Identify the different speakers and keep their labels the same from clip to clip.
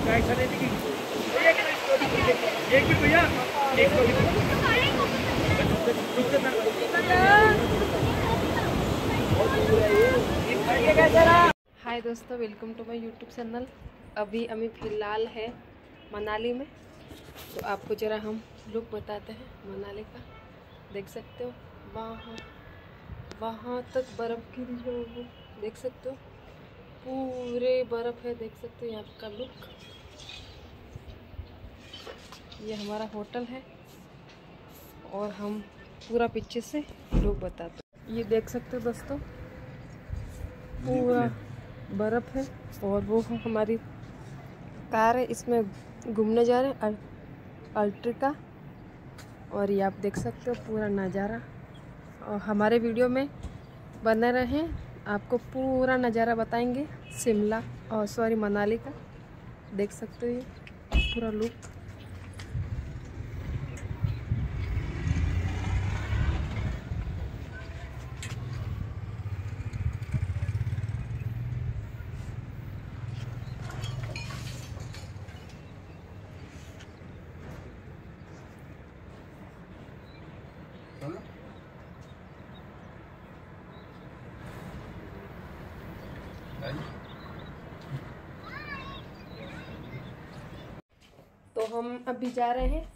Speaker 1: हाय दोस्तों welcome to my YouTube channel अभी हमें फ़िलहाल है मनाली में। तो आपको ज़रा हम लुक बताते हैं मनाली का। देख सकते हो, वहाँ वहाँ तक बर्फ़ गिरी है वो। देख सकते हो। पूरे बर्फ़ है, देख सकते हो यहाँ का लुक। ये हमारा होटल है और हम पूरा पीछे से लुक बताते ये देख सकते हो दोस्तों, पूरा बर्फ़ है और वो हमारी कार है, इसमें घूमने जा रहे हैं अल्ट्रिका। और ये आप देख सकते हो पूरा नज़ारा। और हमारे वीडियो में बने रहें। आपको पूरा नज़ारा बताएँगे, शिमला और सॉरी मनाली का। देख सकते हो ये पूरा लुक। हम अभी जा रहे हैं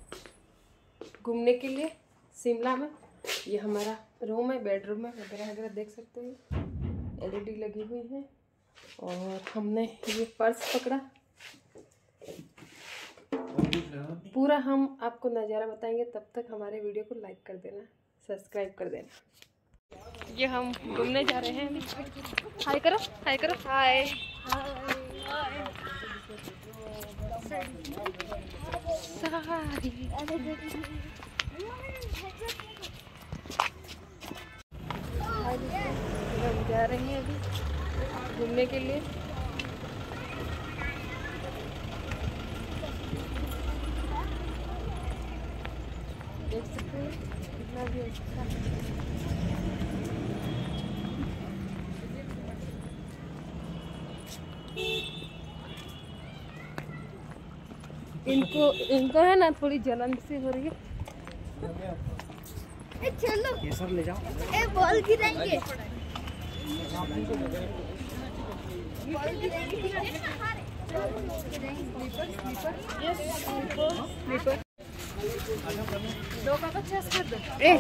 Speaker 1: घूमने के लिए शिमला में। ये हमारा रूम है बेडरूम है वगैरह वगैरह देख सकते हो। एलईडी लगी हुई है और हमने ये पर्स पकड़ा। पूरा हम आपको नज़ारा बताएँगे तब तक हमारे वीडियो को लाइक कर देना सब्सक्राइब कर देना। ये हम घूमने जा रहे हैं। हाय करो हाय करो। हाय जा रहे हैं अभी घूमने के लिए देख सकते हैं कितना भी अच्छा इनको इनको है ना थोड़ी जलन सी हो रही है।
Speaker 2: ए, चलो।
Speaker 3: ये सब ले जाओ।
Speaker 2: ए बॉल गिराएँगे। बॉल गिराएँगे
Speaker 1: दो का। पचास कर दो।
Speaker 2: ए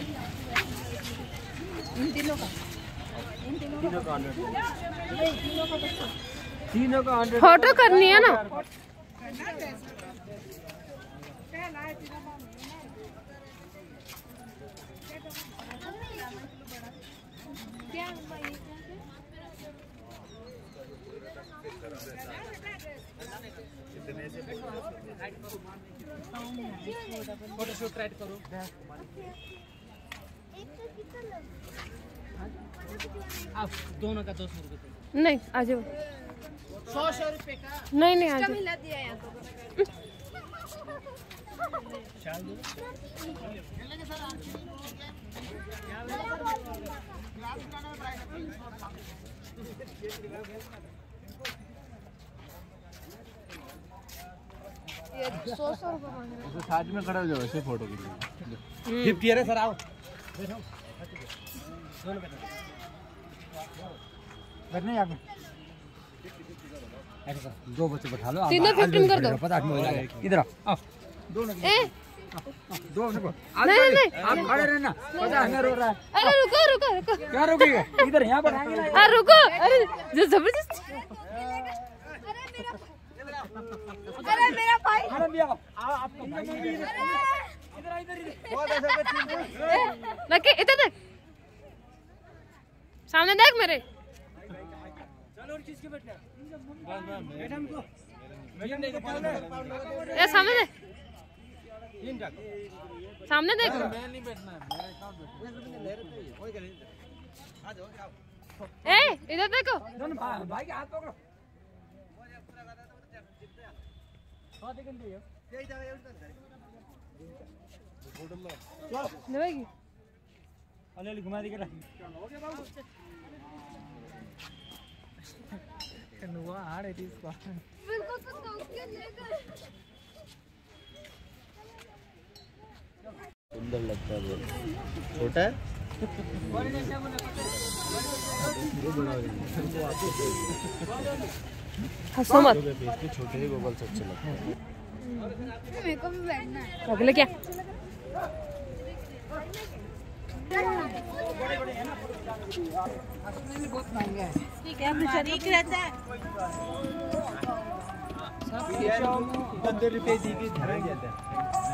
Speaker 1: इन तीनों का
Speaker 3: तीनों का हंड्रेड
Speaker 1: फ़ोटो करनी है ना?
Speaker 3: फ़ोटो शूट राइट करो आप दोनों का दो सौ रुपये
Speaker 1: नहीं आ जाओ
Speaker 3: सौ सौ रुपये का।
Speaker 1: नहीं नहीं आ जाओ
Speaker 2: मिला दिया तो सौ सौ रुपये मांग रहे
Speaker 4: साथ में खड़ा हो जाओ ऐसे फ़ोटो के लिए
Speaker 3: फिफ्टी है सर आओ।
Speaker 4: कर, दो बच्चे बैठा लो
Speaker 1: तीनों फिफ्टीन कर दो।
Speaker 4: पता हो जाएगा। इधर आओ। आओ दो
Speaker 1: नहीं नहीं
Speaker 4: आप खड़े रहना। में रो रहा है।
Speaker 1: अरे रुको रुको रुको।
Speaker 4: क्या रोकेगा? इधर यहाँ पर
Speaker 1: अरे रुको। अरे जो ज़बरदस्त।
Speaker 2: अरे मेरा भाई।
Speaker 4: आपका भाई। भी इधर इधर। इधर इधर
Speaker 1: लगे देख। सामने देख मेरे।
Speaker 3: चलो और किसके बैठना। मैडम को मैडम ने
Speaker 1: ए सामने देख।
Speaker 3: तीन का
Speaker 1: सामने देख।
Speaker 4: मैं नहीं बैठना है मेरा अकाउंट
Speaker 1: ए इधर देखो।
Speaker 4: दोनों भाई भाई के हाथ पकड़ो। अले घुमा दी कर नुआ हाड़ है इसको
Speaker 2: बिल्कुल सुंदर लगता है बहुत छोटा है?
Speaker 1: हंसो मत।
Speaker 2: छोटे ही गोगल्स अच्छे लगते हैं।
Speaker 5: मेरे को भी बैठना है।
Speaker 1: अगले क्या?
Speaker 2: पंद्रह रुपए दी की धरा गया था
Speaker 1: पाँच पैसे से और पाँच पैसे के और फ़ोटो खींचो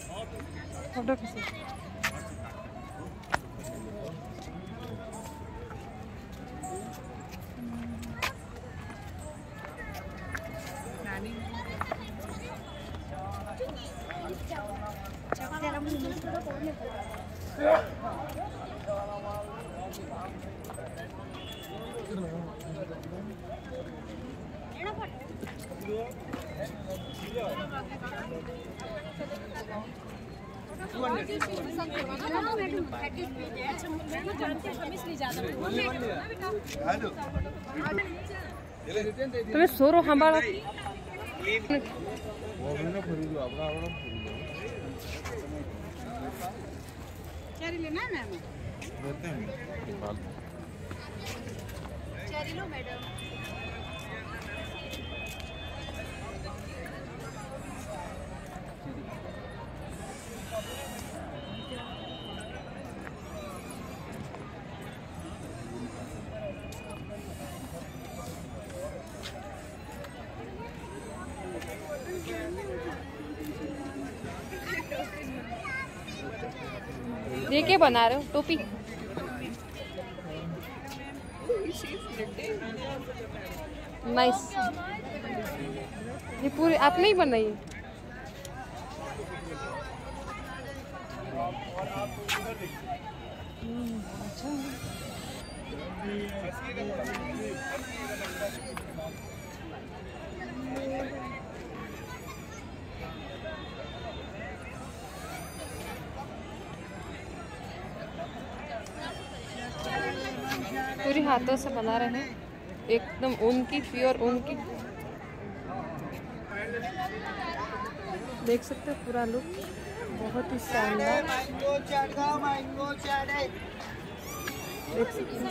Speaker 2: भी ना खरीदो अपना अपना खरीदो देते हैं निकाल दो।
Speaker 1: ये क्या बना रहे हो टोपी। नाइस ये पूरी आपने ही बनाई? है हाथों से बना रहे हैं। एकदम ऊन की प्योर ऊन की देख सकते हो पूरा लुक बहुत ही शानदार। देख सकते हो।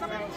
Speaker 4: Huh?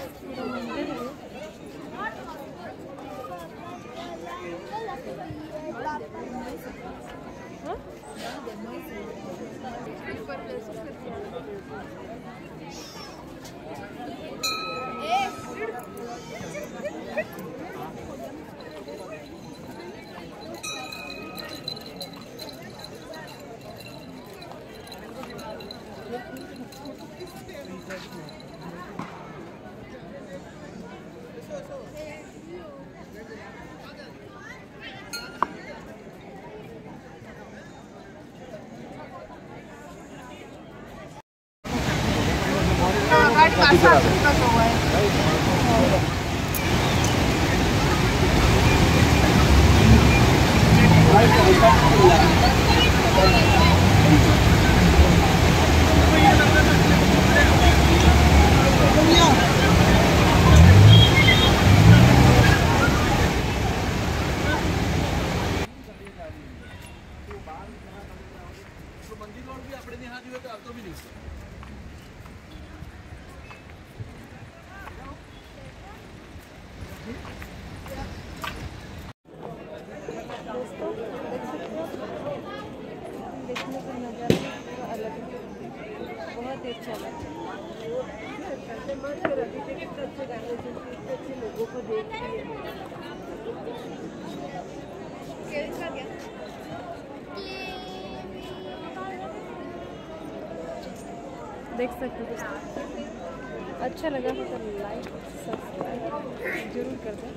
Speaker 4: Thank
Speaker 1: you. देख सकते हो। अच्छा लगा। तो लाइक सब्सक्राइब ज़रूर कर दें।